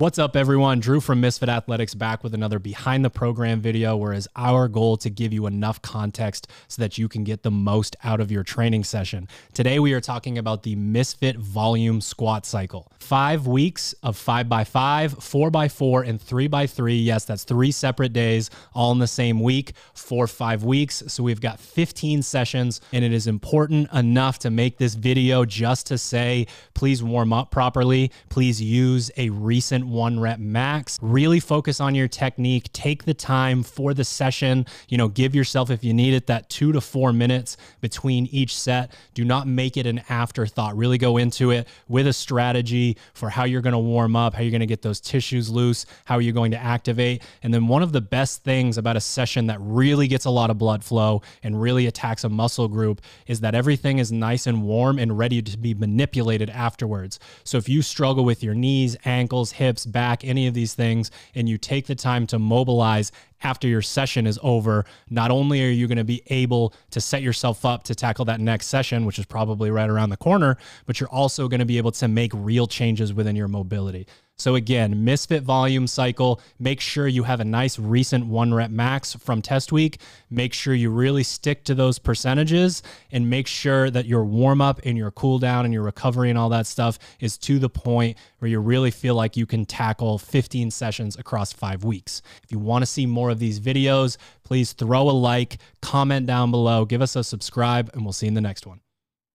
What's up, everyone? Drew from Misfit Athletics back with another behind the program video, where is our goal to give you enough context so that you can get the most out of your training session. Today, we are talking about the Misfit volume squat cycle. Five weeks of five by five, four by four, and three by three. Yes, that's three separate days, all in the same week for five weeks. So we've got 15 sessions, and it is important enough to make this video just to say, please warm up properly. Please use a recent one rep max. Really focus on your technique. Take the time for the session. You know, give yourself, if you need it, that two to four minutes between each set. Do not make it an afterthought. Really go into it with a strategy for how you're going to warm up, how you're going to get those tissues loose, how you're going to activate. And then one of the best things about a session that really gets a lot of blood flow and really attacks a muscle group is that everything is nice and warm and ready to be manipulated afterwards. So if you struggle with your knees, ankles, hips, back, any of these things, and you take the time to mobilize after your session is over, not only are you going to be able to set yourself up to tackle that next session, which is probably right around the corner, but you're also going to be able to make real changes within your mobility. So again, misfit volume cycle, make sure you have a nice recent one rep max from test week. Make sure you really stick to those percentages and make sure that your warm up and your cool down and your recovery and all that stuff is to the point where you really feel like you can tackle 15 sessions across five weeks. If you want to see more of these videos, please throw a like, comment down below, give us a subscribe, and we'll see you in the next one.